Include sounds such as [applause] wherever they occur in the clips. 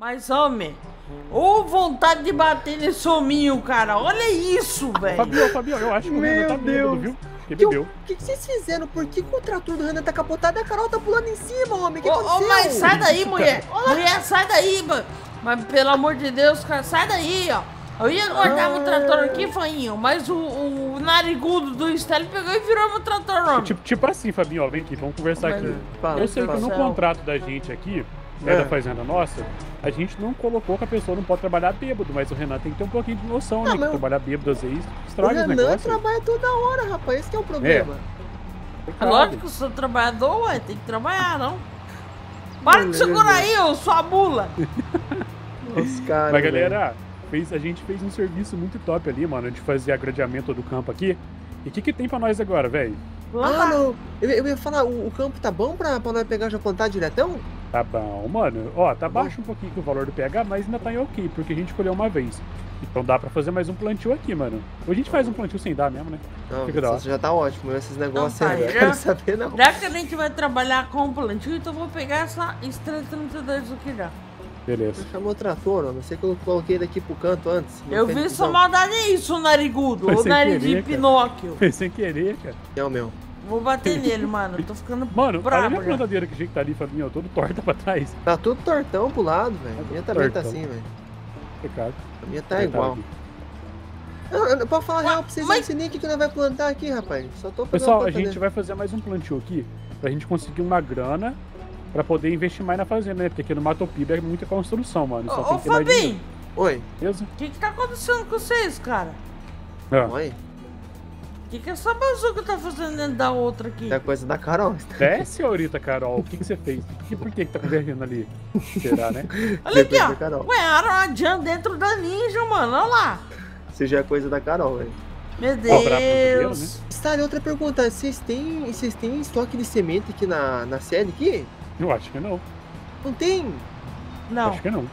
Mas, homem, ô vontade de bater nesse hominho, cara. Olha isso, velho. Fabio, Fabio, eu acho que o Meu Renan tá bêbado, Deus. viu? Porque Que- bebeu. O que, que vocês fizeram? Por que, que o trator do Renan tá capotado e a Carol tá pulando em cima, homem? O que Ô, aconteceu? ô, mas sai daí, mulher. Mulher, sai daí, mano. Mas pelo amor de Deus, cara, sai daí, ó. Eu ia guardar meu trator aqui, Fainho, mas o, o narigudo do Stélio pegou e virou meu trator, homem. Tipo, tipo assim, Fabinho, ó, vem aqui, vamos conversar Mas- aqui. Fala, Eu sei que no Céu. contrato da gente aqui, né, É. da fazenda nossa, a gente não colocou que a pessoa não pode trabalhar bêbado, mas o Renan tem que ter um pouquinho de noção, Não, né? Que o- trabalhar bêbado às vezes O estraga os Renan trabalha toda hora, rapaz. Esse que é o problema. É lógico que eu sou trabalhador, ué, tem que trabalhar, não. [laughs] Para de segurar aí, ô sua mula. [laughs] Os caras. Mas galera, fez, a gente fez um serviço muito top ali, mano, de fazer agradeamento do campo aqui. E o que, que tem pra nós agora, velho? Ah, não. Eu, eu ia falar, o, o campo tá bom pra, pra nós pegar e já plantar diretão? Tá bom, mano. Ó, tá baixo um pouquinho o valor do pH, mas ainda tá em ok, porque a gente escolheu uma vez. Então dá pra fazer mais um plantio aqui, mano. Hoje a gente faz um plantio sem dar mesmo, né? Não, Fica isso já tá ótimo. Esses negócios tá, aí, eu já- quero saber não. Já que a gente vai trabalhar com o plantio, então eu vou pegar essa estrela 32 aqui já. Beleza. Chamou o trator. Não sei que eu coloquei daqui pro canto antes. Eu vi sua maldade é isso, narigudo. Foi O sem nariz de querer, cara. Pinóquio. Foi sem querer, cara. É o meu. Vou bater [laughs] nele, mano. Eu tô ficando Mano, olha a brabo minha já. plantadeira que jeito que tá ali, Fabinho, ó, todo torta pra trás. Tá tudo tortão pro lado, velho. A minha também tá tortão. assim, velho. Pecado. A minha tá igual. Não, eu, pode falar real pra vocês, mas- eu não sei nem o que, que nós vai plantar aqui, rapaz. Só tô fazendo Pessoal, a gente vai fazer mais um plantio aqui pra gente conseguir uma grana pra poder investir mais na fazenda, né? Porque aqui no Mato Piba é muita construção, mano. Só Ô, tem ô que ter mais dinheiro. Fabinho, Oi. Beleza? o que que tá acontecendo com vocês, cara? Ah, Oi. O que que essa bazuca tá fazendo dentro da outra aqui? É coisa da Carol. é, senhorita Carol, o que, que você fez? E por que, que tá convergindo ali? Será, né? [laughs] Olha aqui, ó. Carol. Ué, Armadjan dentro da ninja, mano. Olha lá. Isso já é coisa da Carol, velho. Meu primeiro, Deus. né? Stalin, outra pergunta. Vocês têm, vocês têm estoque de semente aqui na, na sede aqui? Eu acho que não. Não tem? Não, Acho que não.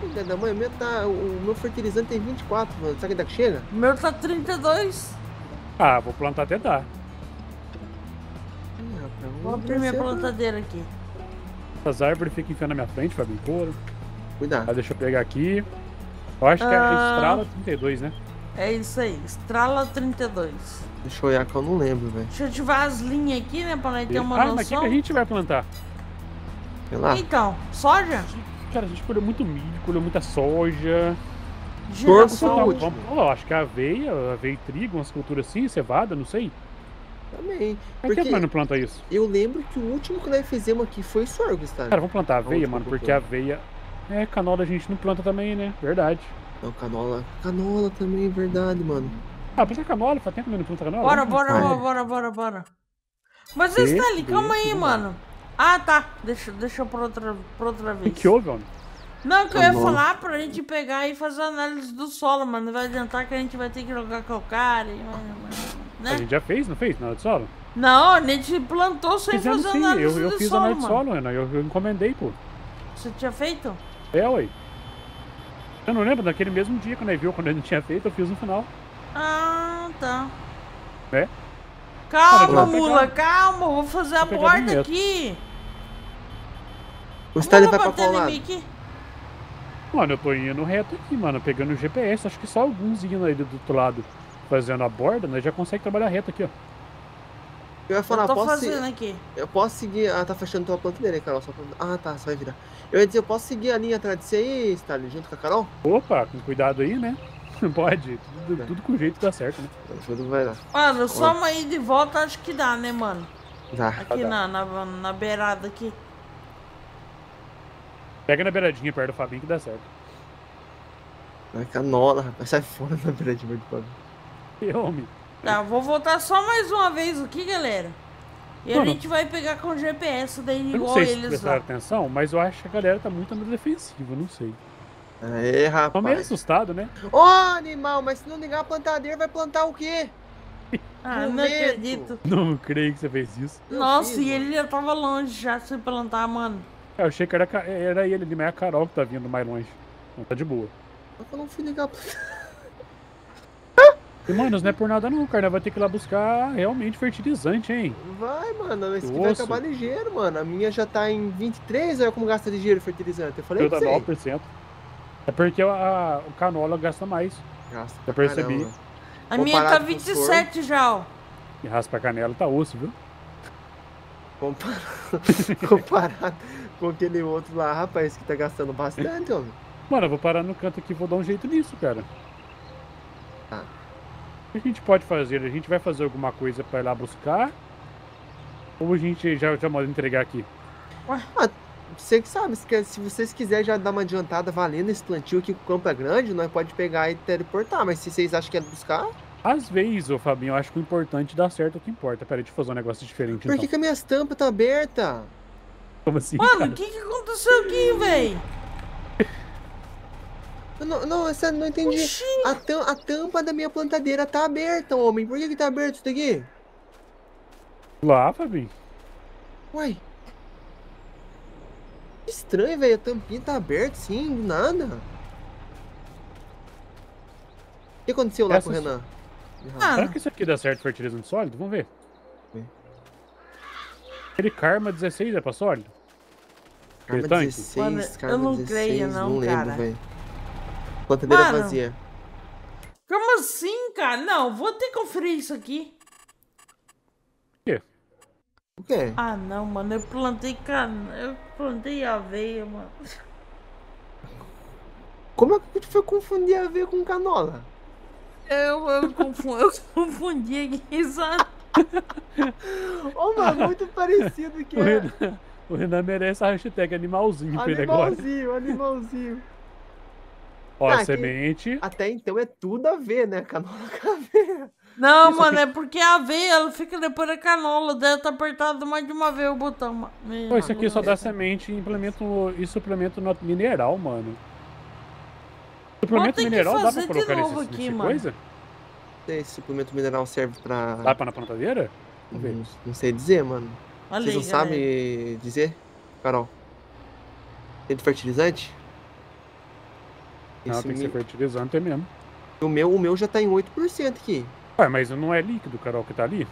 Filha da mãe, o meu, tá, o meu fertilizante tem 24, mano. Sabe que dá que chega? o meu tá 32. Ah, vou plantar até dar. Vou abrir minha plantadeira aqui. Essas árvores ficam enfiando na minha frente, Fabinho. Couro. Cuidado. Ah, deixa eu pegar aqui. Eu acho que é Ah. a Estrala 32, né? É isso aí, Estrala 32. Deixa eu olhar que eu não lembro, velho. Deixa eu ativar as linhas aqui, né, pra nós ter uma ah, mas o que, que noção. a gente vai plantar? Sei lá. Então, soja? Cara, a gente colheu muito milho, colheu muita soja. Porco Girassol. foi o último. vamos, ó, acho que a aveia, aveia e trigo, umas culturas assim, cevada, não sei. Também. Por que não planta isso? eu lembro que o último que nós fizemos aqui foi sorgo, Stalin. Cara, vamos plantar aveia, mano, porque aveia. É, canola a gente não planta também, né? Verdade. Não, canola. Canola também, verdade, mano. Ah, planta canola, faz tempo que não planta canola. Bora, Vamos bora, bora, bora, bora, bora. Mas Stanley, calma aí, mano. Ah, tá. Deixa, deixa pra outra, pra outra O vez. que houve, homem? Não, que eu Tá ia bom. falar pra gente pegar e fazer análise do solo, mano. Não vai adiantar que a gente vai ter que jogar calcário, A né? gente já fez, não fez? Nada de solo? Não, a gente plantou sem Fizemos fazer sim, análise eu, eu do fiz solo, análise de mano. solo, Renan. Eu, eu encomendei, pô. Você tinha feito? É, ué. Eu não lembro, naquele mesmo dia que nós viu, quando a gente tinha feito, eu fiz no final. Ah, tá. É? Calma, mula, calma. Vou fazer a Vou pegar borda aqui. O Vamos vai pra qual lado? aqui? Mano, eu tô indo reto aqui, mano, pegando o GPS. Acho que só alguns indo aí do outro lado fazendo a borda, nós já consegue trabalhar reto aqui, ó. Eu ia falar, eu tô posso, fazendo se- aqui. eu posso seguir. Ah, tá fechando tua planta dele, Carol. Só. Ah, tá, você vai virar. Eu ia dizer, eu posso seguir a linha atrás de você aí, Stalin, junto com a Carol? Opa, com cuidado aí, né? [laughs] Pode, tudo, É. tudo com jeito dá certo, né? Tudo vai lá. Mano, só uma ida e volta acho que dá, né, mano? Tá. Aqui na, na, na beirada aqui. Pega na beiradinha perto do Fabinho que dá certo. Vai canola, rapaz. Sai fora da beira de verde pra Eu, homem. Tá, vou voltar só mais uma vez aqui, galera. E a Mano. gente vai pegar com o GPS daí Eu não igual sei se eles prestaram lá. atenção, mas eu acho que a galera tá muito na defensiva, não sei. Aê, Tô meio rapaz. assustado, né? Ô, animal, mas se não ligar a plantadeira, vai plantar o quê? Ah, não acredito. Não creio que você fez isso. Nossa, fiz, e mano. ele já tava longe já se plantar, mano. Eu achei que era, era ele ali, mas é a Carol que tá vindo mais longe. Não, tá de boa. Só que eu não fui ligar a plantadeira. E, mano, não é por nada não, cara. Vai ter que ir lá buscar realmente fertilizante, hein? Vai, mano, esse aqui Que vai acabar ligeiro, mano. A minha já tá em 23, olha como gasta ligeiro fertilizante. Eu falei Eu pra você. 9%. É porque a, o canola gasta mais. Gasta Já pra percebi. caramba. A minha tá Comparado com o 27 já, ó. E raspa a canela, tá osso, viu? Comparado, [laughs] comparado com aquele outro lá, rapaz, que tá gastando bastante, homem. Mano, eu vou parar no canto aqui e vou dar um jeito nisso, cara. Tá. O que a gente pode fazer? A gente vai fazer alguma coisa pra ir lá buscar? Ou a gente já, já manda entregar aqui? Você que sabe, se, vocês quiserem já dar uma adiantada valendo esse plantio aqui que o campo é grande, nós pode pegar e teleportar. Mas se vocês acham que é buscar, Às vezes, ô Fabinho, eu acho que o importante é dar certo é o que importa. Pera aí, deixa eu fazer um negócio diferente por que, então. que a minha tampa tá aberta? Como assim, Mano, o que que aconteceu aqui, véi? Não, não, eu não entendi. A, tam- a tampa da minha plantadeira tá aberta, homem. Por que, que tá aberto isso daqui? Lá, Fabinho. Uai. Que estranho, velho. A tampinha tá aberta, sim, do nada. O que aconteceu lá com o Essas- Renan? Ah, Será que isso aqui dá certo fertilizante sólido? Vamos ver. Vê. Aquele Karma 16 é pra sólido? Karma tanque? 16, Mano, eu Karma não 16, creio não, lembro, cara. velho. Plantadeira Mano. vazia. Como assim, cara? Não, vou ter que conferir isso aqui. O quê? Ah, não, mano, eu plantei can... eu plantei aveia, mano. Como é que tu foi confundir a ver com canola? Eu, eu, confundi, eu [laughs] confundi aqui, sabe? Ô, mano, muito parecido que [laughs] O é. Renan, o Renan merece a hashtag animalzinho pra ele agora. Animalzinho, animalzinho. Ó, Tá, semente. Até então é tudo a ver, né? Canola com aveia. Não, Isso mano, é porque a aveia, ela fica depois da canola, deve tá apertado mais de uma vez o botão. Pô, isso aqui só dá semente e implemento, e suplemento no- mineral, mano. Suplemento mineral dá pra colocar nesse, aqui, nesse coisa? Esse suplemento mineral serve pra. Dá pra na plantadeira? Não, não sei dizer, mano. Olha Vocês aí, não sabem dizer, Carol? Tem de fertilizante? Não, Esse tem que ser fertilizante mesmo. o, meu, o meu já tá em 8% aqui. Ué, mas não é líquido, Carol, que tá ali?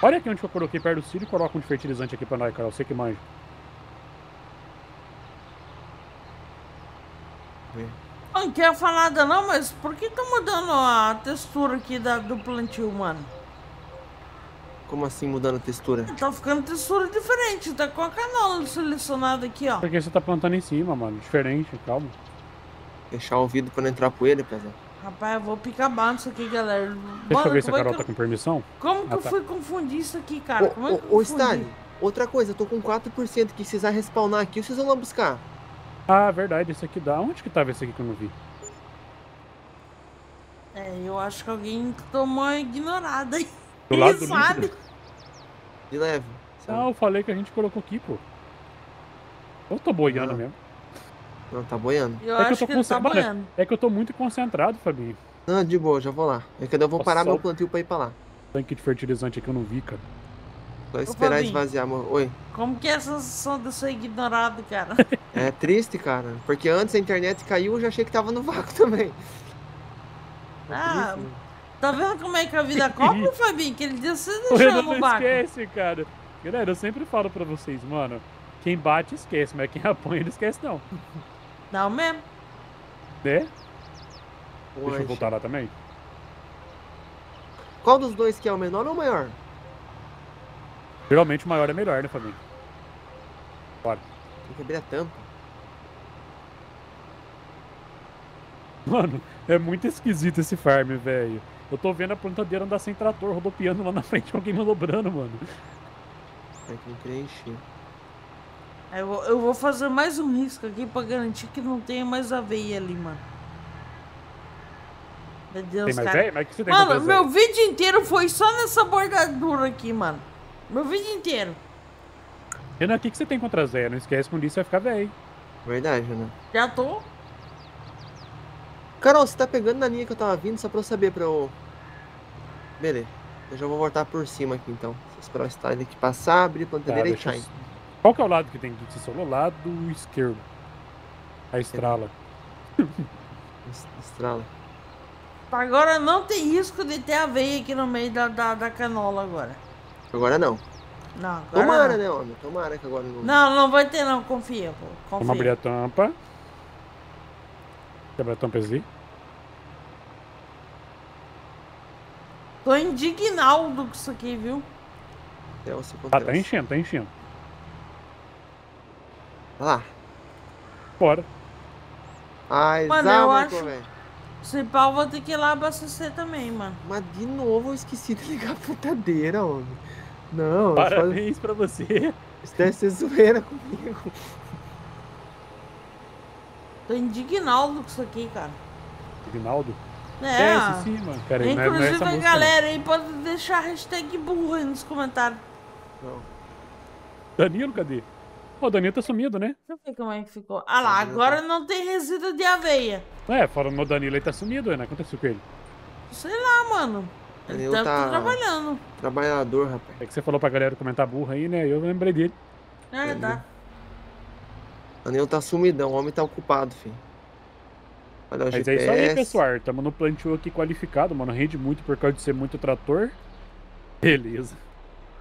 Olha aqui onde eu coloquei perto do cílio e coloca um de fertilizante aqui pra nós, Carol. Você que manja. Não quero falar nada não, mas por que tá mudando a textura aqui da, do plantio, mano? Como assim mudando a textura? Tá ficando textura diferente, tá com a canola selecionada aqui, ó. Porque você tá plantando em cima, mano. Diferente, calma. Fechar o vidro pra não entrar poeira, pesado. Rapaz, eu vou picar baixo isso aqui, galera. Deixa Mano, eu ver se a é Carol que tá eu- com permissão. Como que Ah, eu tá. fui confundir isso aqui, cara? Como é que eu Ô, ô, ô outra coisa, eu tô com 4% aqui. Se vocês vão respawnar aqui, vocês vão lá buscar. Ah, verdade, esse aqui dá. Onde que tava esse aqui que eu não vi? É, eu acho que alguém tomou uma ignorada aí. Do lado Ele do sabe. De leve. Ah, eu falei que a gente colocou aqui, pô. Eu tô boiando Não. mesmo. Não, tá boiando. Eu É que eu acho tô que tá boiando. É que eu tô muito concentrado, Fabinho. Não, de boa, já vou lá. É que eu vou Nossa, parar meu plantio pra ir pra lá. Tanque de fertilizante aqui eu não vi, cara. Só esperar Fabinho. esvaziar, amor. Oi. Como que é a sensação de ser ignorado, cara? [laughs] É triste, cara. Porque antes a internet caiu, eu já achei que tava no vácuo [laughs] também. É Ah, triste, né? Tá vendo como é que a vida cobra, [laughs] Fabinho? Aquele dia você O deixou Renan no não barco. esquece, cara. Galera, eu sempre falo pra vocês, mano. Quem bate esquece, mas quem [laughs] apanha não esquece não. Não mesmo? Né? Ô, Deixa eu voltar lá também. Qual dos dois que é o menor ou o maior? Geralmente o maior é melhor, né, Fabinho? Bora. Tem que abrir a tampa. [laughs] Mano, é muito esquisito esse farm, velho. Eu tô vendo a plantadeira andar sem trator, rodopiando lá na frente [laughs] alguém manobrando, mano. Tem que preencher. Eu vou, eu vou fazer mais um risco aqui pra garantir que não tenha mais aveia ali, mano. Meu Deus, Tem mais cara. velho? Mas o que você tem Mano, meu vídeo inteiro foi só nessa bordadura aqui, mano. Meu vídeo inteiro. Renan, o que que você tem contra as velhas? Não esquece que um dia você vai ficar velho. Verdade, né? Já tô. Carol, você tá pegando na linha que eu tava vindo só pra eu saber pra eu. Beleza. Eu já vou voltar por cima aqui então. Vou esperar o style aqui passar, abrir a Tá, e deixa eu-. Qual que é o lado que tem que ser o lado esquerdo. A estrala. Es- [laughs] Estrala. Agora não tem risco de ter aveia aqui no meio da, da, da canola agora. Agora não. Não, agora Tomara, não. né, homem? Tomara que agora não. Não, não vai ter não, confia, pô. Vamos abrir Confia. a tampa. Quebra a tampa assim. Tô indignado com isso aqui, viu? É, você Ah, tá acontece. enchendo, tá enchendo. Olha lá. Bora. Ai, Mano, Zá, eu acho-. Se pau, vou ter que ir lá abastecer também, mano. Mas de novo eu esqueci de ligar a fritadeira, homem. Não, isso Parabéns pra você. isso deve ser zoeira comigo. Tô indignado com isso aqui, cara. Rinaldo. É, Desce sim, mano. Cara, não é, não é inclusive música. galera aí pode deixar a hashtag burro aí nos comentários. Não. não. Danilo, cadê? Ô, o Danilo tá sumido, né? Deixa eu ver como é que ficou. Ah lá, Danilo agora não tem resíduo de aveia. É, falando no Danilo, ele tá sumido, né? Aconteceu com ele. Sei lá, mano. Ele Danilo deve tá- tá trabalhando. Trabalhador, rapaz. É que você falou pra galera comentar burra aí, né? Eu lembrei dele. É, tá. Danilo tá sumidão, o homem tá ocupado, filho. Olha o Mas é GPS. isso aí, pessoal. Tamo no plantio aqui qualificado, mano. Rende muito por causa de ser muito trator. Beleza.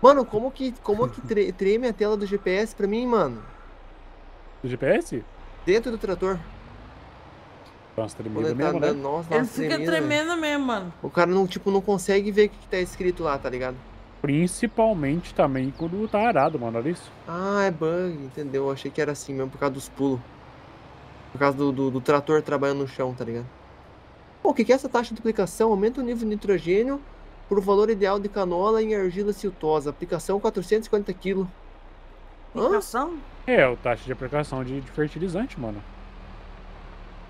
Mano, como que, como que tre- [laughs] treme a tela do GPS pra mim, mano? Do GPS? Dentro do trator. Nossa, ele tá mesmo, né? andando, nossa, Ele nossa, fica tremida, velho. tremendo mesmo, mano. O cara não, tipo, não consegue ver o que, que tá escrito lá, tá ligado? Principalmente também quando tá arado, mano. Olha isso. Ah, é bug, entendeu? Eu achei que era assim mesmo por causa dos pulos. Por causa do, do, do trator trabalhando no chão, tá ligado? Pô, o que, que é essa taxa de duplicação? Aumenta o nível de nitrogênio por valor ideal de canola em argila siltosa. Aplicação 450 kg. Aplicação? É, o taxa de aplicação de, de fertilizante, mano.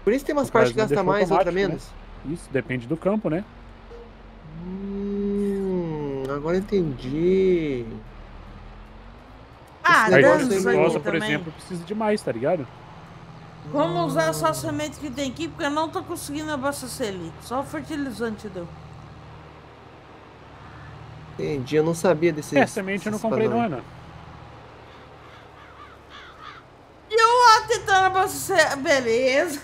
Por isso tem umas partes que gastam mais, outra automático, menos. Isso, depende do campo, né? Agora entendi. Ah, Esse Aí dane aí nossa, por também. exemplo, precisa de mais, tá ligado? Vamos usar só a semente que tem aqui, porque eu não tô conseguindo abastecer ali. Só o fertilizante deu. Entendi, eu não sabia desse. É, semente eu não comprei não, Ana. E eu lá tentando abastecer. Beleza.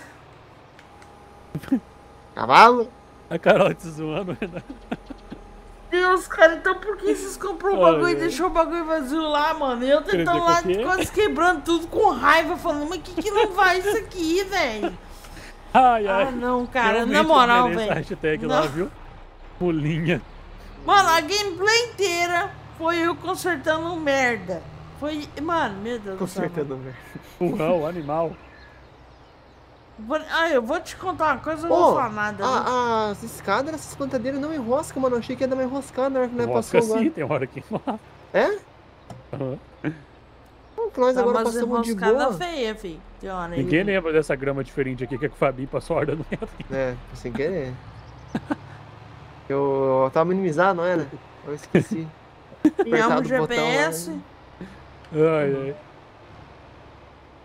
Cavalo? A Carol te zoando, Ana. Deus, cara, então por que vocês comprou o bagulho e deixou o bagulho vazio lá, mano? E eu tentando lá, que quase quebrando tudo com raiva, falando, mas que que não vai isso aqui, velho? Ai, ai. Ah, não, cara, Realmente na moral, velho. hashtag lá, Não. viu? Mulinha. Mano, a gameplay inteira foi eu consertando merda. Foi, mano, meu Deus do céu. Consertando, velho. Burrão, animal. Ah, eu vou te contar uma coisa, eu não vou falar nada. a- as escadas dessas plantadeiras não enroscam, mano. Eu achei que ia dar uma enroscada na hora que nós passou sim, agora. tem hora que não. É? Aham. Não, que nós Tá agora passamos de boa. feia, filho. Tem hora aí. Ninguém lembra dessa grama diferente aqui que é que o Fabinho passou a hora do metro. É, sem querer. Eu, eu tava minimizado, não era? Eu esqueci. [laughs] Um apertado o botão, GPS. né? Ai, ai.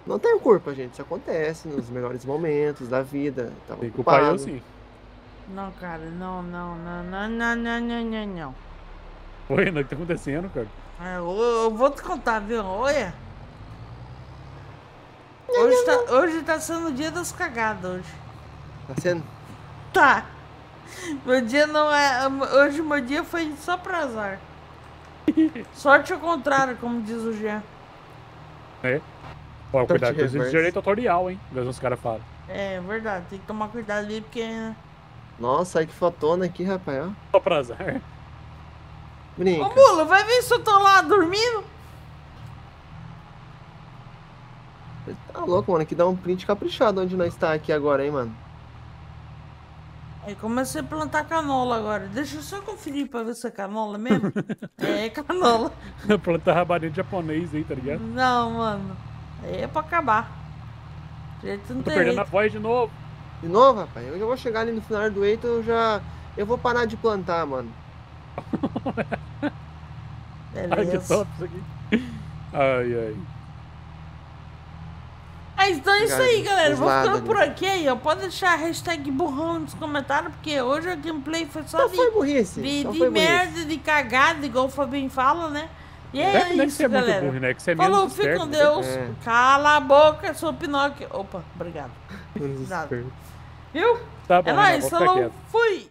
Não tenho culpa, gente. Isso acontece nos melhores momentos da vida. Tava Tem culpa eu sim. Não, cara, não, não, não, não, não, não, não, não, não. Oi, o que tá acontecendo, cara? É, Eu, eu vou te contar, viu? Olha. Hoje tá, hoje tá sendo o dia das cagadas hoje. Tá sendo? Tá. Meu dia não é. Hoje meu dia foi só pra azar. [laughs] Sorte ao contrário, como diz o Jean. É. Ó, cuidado com esse direito autorial, hein? Igual os caras falam. É verdade, tem que tomar cuidado ali porque. Nossa, aí que fotona aqui, rapaz. Ó. Só pra azar. Brinca. Ô Mula, vai ver se eu tô lá dormindo? Tá louco, mano. Aqui dá um print caprichado onde nós tá aqui agora, hein, mano. Aí comecei a plantar canola agora. Deixa eu só conferir pra ver se é canola mesmo. [laughs] é canola. Plantar rabanete japonês aí, tá ligado? Não, mano. Aí é pra acabar. Jeito não Tô tem perdendo a jeito. voz de novo. De novo, rapaz. Eu já vou chegar ali no final do eito, eu já. Eu vou parar de plantar, mano. [laughs] Ai, que Beleza. top isso aqui. Ai, ai. Ah, então é isso aí, galera. Vou ficando por ali. aqui aí, ó. Pode deixar a hashtag burrão nos comentários, porque hoje a gameplay foi só Só de, foi burrice. de, Só de foi burrice. merda, de cagada, igual o Fabinho fala, né? E é, é que isso, você é muito galera. burro, né? Que você é Falou, fica com né? Deus. É. Cala a boca, sou Pinóquio. Opa, obrigado. Nada. Viu? Tá bom, é nóis, falou, fui!